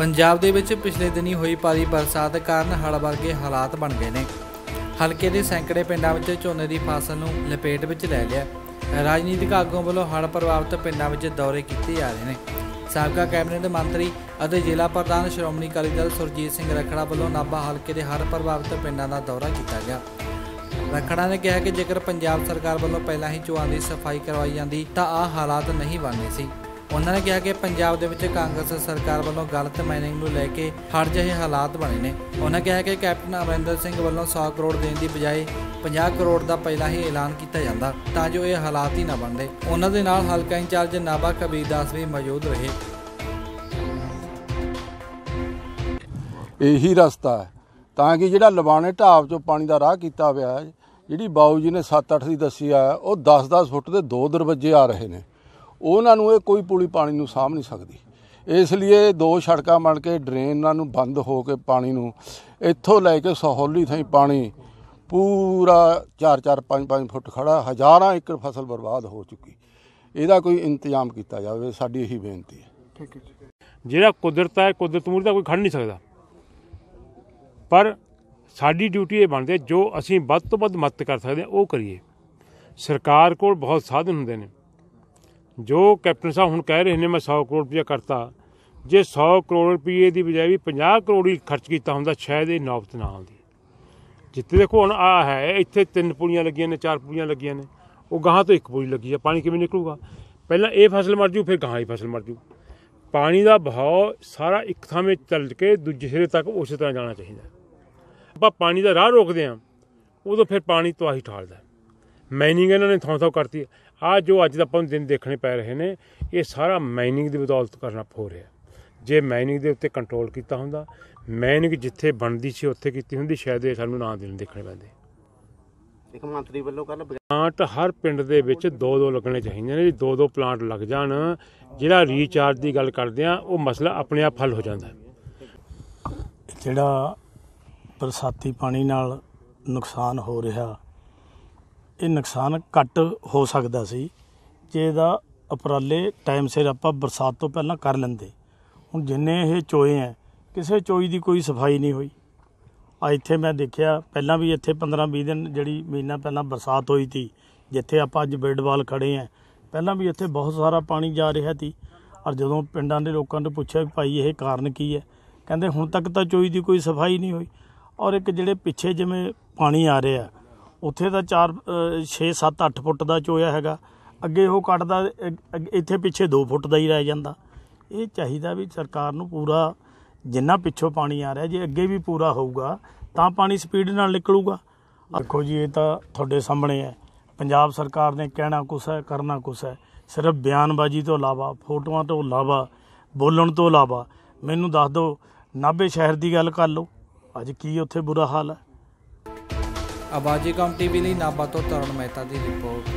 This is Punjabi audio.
ਪੰਜਾਬ ਦੇ ਵਿੱਚ ਪਿਛਲੇ ਦਿਨੀ ਹੋਈ ਭਾਰੀ ਬਰਸਾਤ ਕਾਰਨ ਹੜ੍ਹ ਵਰਗੇ ਹਾਲਾਤ ਬਣ ਗਏ ਨੇ। ਹਲਕੇ ਦੇ ਸੈਂਕੜੇ ਪਿੰਡਾਂ ਵਿੱਚ ਝੋਨੇ ਦੀ ਫਸਲ ਨੂੰ ਲਪੇਟ ਵਿੱਚ ਲੈ ਲਿਆ ਰਾਜਨੀਤਿਕ ਆਗੂਆਂ ਵੱਲੋਂ ਹੜ੍ਹ ਪ੍ਰਭਾਵਿਤ ਪਿੰਡਾਂ ਵਿੱਚ ਦੌਰੇ ਕੀਤੇ ਜਾ ਰਹੇ ਨੇ। ਸਾਬਕਾ ਕੈਬਨਿਟ ਮੰਤਰੀ ਅਤੇ ਜ਼ਿਲ੍ਹਾ ਪ੍ਰਧਾਨ ਸ਼੍ਰੋਮਣੀ ਅਕਾਲੀ ਦਲ ਸੁਰਜੀਤ ਸਿੰਘ ਰਖੜਾ ਵੱਲੋਂ ਨਾਭਾ ਹਲਕੇ ਦੇ ਹੜ੍ਹ ਪ੍ਰਭਾਵਿਤ ਪਿੰਡਾਂ ਦਾ ਦੌਰਾ ਕੀਤਾ ਗਿਆ। ਰਖੜਾ ਨੇ ਕਿਹਾ ਕਿ ਜੇਕਰ ਪੰਜਾਬ ਸਰਕਾਰ ਵੱਲੋਂ ਪਹਿਲਾਂ ਹੀ ਚੋਆਂ ਦੀ ਸਫ਼ਾਈ ਕਰਵਾਈ ਜਾਂਦੀ ਤਾਂ ਆਹ ਹਾਲਾਤ ਨਹੀਂ ਬਣਨੇ ਸੀ। ਉਹਨਾਂ ਨੇ ਕਿਹਾ ਕਿ ਪੰਜਾਬ ਦੇ ਵਿੱਚ ਕਾਂਗਰਸ ਸਰਕਾਰ ਵੱਲੋਂ ਗਲਤ ਮਾਈਨਿੰਗ ਨੂੰ ਲੈ ਕੇ ਹੜ ਜਿਹੇ ਹਾਲਾਤ ਬਣੇ ਨੇ। ਉਹਨਾਂ ਕਿਹਾ ਕਿ ਕੈਪਟਨ ਅਮਰਿੰਦਰ ਸਿੰਘ ਵੱਲੋਂ 100 ਕਰੋੜ ਦੇਣ ਦੀ ਬਜਾਏ 50 ਕਰੋੜ ਦਾ ਪਹਿਲਾਂ ਹੀ ਐਲਾਨ ਕੀਤਾ ਜਾਂਦਾ ਤਾਂ ਜੋ ਇਹ ਹਾਲਾਤ ਹੀ ਨਾ ਬਣਦੇ ਉਹਨਾਂ ਦੇ ਨਾਲ ਹਲਕਾ ਇੰਚਾਰਜ ਨਾਭਾ ਕਬੀਰ ਦਾਸ ਵੀ ਮੌਜੂਦ ਰਹੇ। ਇਹੀ ਰਸਤਾ ਹੈ। ਤਾਂ ਕਿ ਜਿਹੜਾ ਲਵਾਣੇ ਢਾਬ ਚੋਂ ਪਾਣੀ ਦਾ ਰਾਹ ਕੀਤਾ ਹੋਇਆ ਹੈ, ਜਿਹੜੀ ਬਾਊ ਜੀ ਨੇ 7-8 ਦੀ ਦੱਸੀ ਆ, ਉਹ 10-10 ਫੁੱਟ ਦੇ ਦੋ ਦਰਵਾਜ਼ੇ ਆ ਰਹੇ ਨੇ। ਉਹਨਾਂ ਨੂੰ ਇਹ ਕੋਈ ਪੂਲੀ ਪਾਣੀ ਨੂੰ ਸਾਂਭ ਨਹੀਂ ਸਕਦੀ। ਇਸ ਲਈ ਦੋ ਸੜਕਾਂ ਬਣ ਕੇ ਡਰੇਨਾਂ ਨੂੰ ਬੰਦ ਹੋ ਕੇ ਪਾਣੀ ਨੂੰ ਇੱਥੋਂ ਲੈ ਕੇ ਸਹੌਲੀ ਥਾਈ ਪਾਣੀ ਪੂਰਾ 4-4 5-5 ਫੁੱਟ ਖੜਾ, ਹਜ਼ਾਰਾਂ ਏਕੜ ਫਸਲ ਬਰਬਾਦ ਹੋ ਚੁੱਕੀ। ਇਹਦਾ ਕੋਈ ਇੰਤਜ਼ਾਮ ਕੀਤਾ ਜਾਵੇ, ਸਾਡੀ ਇਹੀ ਬੇਨਤੀ ਹੈ। ਠੀਕ ਹੈ ਜਿਹੜਾ ਕੁਦਰਤ ਹੈ, ਕੁਦਰਤ ਮੂਹਰੇ ਤਾਂ ਕੋਈ ਖੜ ਨਹੀਂ ਸਕਦਾ। ਪਰ ਸਾਡੀ ਡਿਊਟੀ ਇਹ ਬਣਦੀ ਹੈ, ਜੋ ਅਸੀਂ ਵੱਧ ਤੋਂ ਵੱਧ ਮਦਦ ਕਰ ਸਕਦੇ ਹਾਂ, ਉਹ ਕਰੀਏ। ਸਰਕਾਰ ਕੋਲ ਬਹੁਤ ਸਾਧਨ ਹੁੰਦੇ ਨੇ। ਜੋ ਕੈਪਟਨ ਸਾਹਿਬ ਹੁਣ ਕਹਿ ਰਹੇ ਨੇ ਮੈਂ 100 ਕਰੋੜ ਰੁਪਇਆ ਕਰਤਾ, ਜੇ 100 ਕਰੋੜ ਰੁਪਏ ਦੀ ਬਜਾਏ ਵੀ 50 ਕਰੋੜ ਹੀ ਖਰਚ ਕੀਤਾ ਹੁੰਦਾ ਸ਼ਾਇਦ ਇਹ ਨੌਬਤ ਨਾ ਆਉਂਦੀ। ਜਿੱਥੇ ਦੇਖੋ ਹੁਣ ਆ ਹੈ, ਇੱਥੇ ਤਿੰਨ ਪੁਲੀਆਂ ਲੱਗੀਆਂ ਨੇ, ਚਾਰ ਪੁਲੀਆਂ ਲੱਗੀਆਂ ਨੇ, ਉਹ ਗਾਹਾਂ ਤੋਂ ਇੱਕ ਪੁਲੀ ਲੱਗੀ ਆ, ਪਾਣੀ ਕਿਵੇਂ ਨਿਕਲੂਗਾ? ਪਹਿਲਾਂ ਇਹ ਫਸਲ ਮਰ ਜੂ, ਫਿਰ ਗਾਹਾਂ ਹੀ ਫਸਲ ਮਰ ਜੂ। ਪਾਣੀ ਦਾ ਬਹਾਅ ਸਾਰਾ ਇੱਕ ਥਾਂ ਚੱਲ ਕੇ ਦੂਜੇ ਸਿਰੇ ਤੱਕ ਉਸੇ ਤਰ੍ਹਾਂ ਜਾਣਾ ਚਾਹੀਦਾ। ਆਪਾਂ ਪਾਣੀ ਦਾ ਰਾਹ ਰੋਕਦੇ ਆ, ਉਦੋਂ ਫਿਰ ਪਾਣੀ ਤਵਾਹੀ ਠਾਲਦਾ। ਮਾਈਨਿੰਗ ਇਹਨਾਂ ਨੇ ਥਾਂ ਥਾਂ ਕਰਤੀ। ਆ ਜੋ ਅੱਜ ਦਾ ਆਪਾਂ ਨੂੰ ਦਿਨ ਦੇਖਣੇ ਪੈ ਰਹੇ ਨੇ ਇਹ ਸਾਰਾ ਮਾਈਨਿੰਗ ਦੀ ਬਦੌਲਤ ਕਰਨਾ ਹੋ ਰਿਹਾ ਜੇ ਮਾਈਨਿੰਗ ਦੇ ਉੱਤੇ ਕੰਟਰੋਲ ਕੀਤਾ ਹੁੰਦਾ ਮਾਈਨਿੰਗ ਜਿੱਥੇ ਬਣਦੀ ਸੀ ਉੱਥੇ ਕੀਤੀ ਹੁੰਦੀ ਸ਼ਾਇਦ ਇਹ ਸਾਨੂੰ ਨਾ ਦਿਨ ਦੇਖਣੇ ਪੈਂਦੇ ਇੱਕ ਮੰਤਰੀ ਵੱਲੋਂ ਕੱਲ ਪਲਾਂਟ ਹਰ ਪਿੰਡ ਦੇ ਵਿੱਚ ਦੋ ਦੋ ਲੱਗਣੇ ਚਾਹੀਦੇ ਨੇ ਜੀ ਦੋ ਦੋ ਪਲਾਂਟ ਲੱਗ ਜਾਣ ਜਿਹੜਾ ਰੀਚਾਰਜ ਦੀ ਗੱਲ ਕਰਦੇ ਆ ਉਹ ਮਸਲਾ ਆਪਣੇ ਆਪ ਹੱਲ ਹੋ ਜਾਂਦਾ। ਜਿਹੜਾ ਬਰਸਾਤੀ ਪਾਣੀ ਨਾਲ ਨੁਕਸਾਨ ਹੋ ਰਿਹਾ ਇਹ ਨੁਕਸਾਨ ਘੱਟ ਹੋ ਸਕਦਾ ਸੀ ਜੇ ਇਹਦਾ ਉਪਰਾਲੇ ਟਾਈਮ ਸਿਰ ਆਪਾਂ ਬਰਸਾਤ ਤੋਂ ਪਹਿਲਾਂ ਕਰ ਲੈਂਦੇ। ਹੁਣ ਜਿੰਨੇ ਇਹ ਚੋਏ ਆ ਕਿਸੇ ਚੋਈ ਦੀ ਕੋਈ ਸਫ਼ਾਈ ਨਹੀਂ ਹੋਈ। ਆ ਇੱਥੇ ਮੈਂ ਦੇਖਿਆ, ਪਹਿਲਾਂ ਵੀ ਇੱਥੇ 15-20 ਦਿਨ ਜਿਹੜੀ ਮਹੀਨਾ ਪਹਿਲਾਂ ਬਰਸਾਤ ਹੋਈ ਸੀ, ਜਿੱਥੇ ਆਪਾਂ ਅੱਜ ਬਿਰਡਵਾਲ ਖੜੇ ਆ ਪਹਿਲਾਂ ਵੀ ਇੱਥੇ ਬਹੁਤ ਸਾਰਾ ਪਾਣੀ ਜਾ ਰਿਹਾ ਸੀ। ਔਰ ਜਦੋਂ ਪਿੰਡਾਂ ਦੇ ਲੋਕਾਂ ਨੂੰ ਪੁੱਛਿਆ ਵੀ ਭਾਈ ਇਹ ਕਾਰਨ ਕੀ ਹੈ, ਕਹਿੰਦੇ ਹੁਣ ਤੱਕ ਤਾਂ ਚੋਈ ਦੀ ਕੋਈ ਸਫ਼ਾਈ ਨਹੀਂ ਹੋਈ। ਔਰ ਇੱਕ ਜਿਹੜੇ ਪਿੱਛੇ ਜਿਵੇਂ ਪਾਣੀ ਆ ਰਿਹਾ ਉੱਥੇ ਤਾਂ 4 6 7 8 ਫੁੱਟ ਦਾ ਚੋਇਆ ਹੈਗਾ। ਅੱਗੇ ਉਹ ਕੱਟਦਾ ਇੱਥੇ ਪਿੱਛੇ 2 ਫੁੱਟ ਦਾ ਹੀ ਰਹਿ ਜਾਂਦਾ। ਇਹ ਚਾਹੀਦਾ ਵੀ ਸਰਕਾਰ ਨੂੰ ਪੂਰਾ ਜਿੰਨਾ ਪਿੱਛੋਂ ਪਾਣੀ ਆ ਰਿਹਾ, ਜੇ ਅੱਗੇ ਵੀ ਪੂਰਾ ਹੋਊਗਾ, ਤਾਂ ਪਾਣੀ ਸਪੀਡ ਨਾਲ ਨਿਕਲੂਗਾ। ਦੇਖੋ ਜੀ, ਇਹ ਤਾਂ ਤੁਹਾਡੇ ਸਾਹਮਣੇ ਹੈ। ਪੰਜਾਬ ਸਰਕਾਰ ਨੇ ਕਹਿਣਾ ਕੁਛ ਹੈ, ਕਰਨਾ ਕੁਛ ਹੈ। ਸਿਰਫ ਬਿਆਨਬਾਜ਼ੀ ਤੋਂ ਇਲਾਵਾ, ਫੋਟੋਆਂ ਤੋਂ ਇਲਾਵਾ, ਬੋਲਣ ਤੋਂ ਇਲਾਵਾ, ਮੈਨੂੰ ਦੱਸ ਦਿਓ, ਨਾਭੇ ਸ਼ਹਿਰ ਦੀ ਗੱਲ ਕਰ ਲਓ। ਅੱਜ ਕੀ ਉੱਥੇ ਬੁਰਾ ਹਾਲ ਹੈ? ਆਵਾਜ਼ੀ ਕੌਮ ਟੀਵੀ ਲਈ ਨਾਭਾ ਤੋਂ ਤਰੁਣ ਮਹਿਤਾ ਦੀ ਰਿਪੋਰਟ।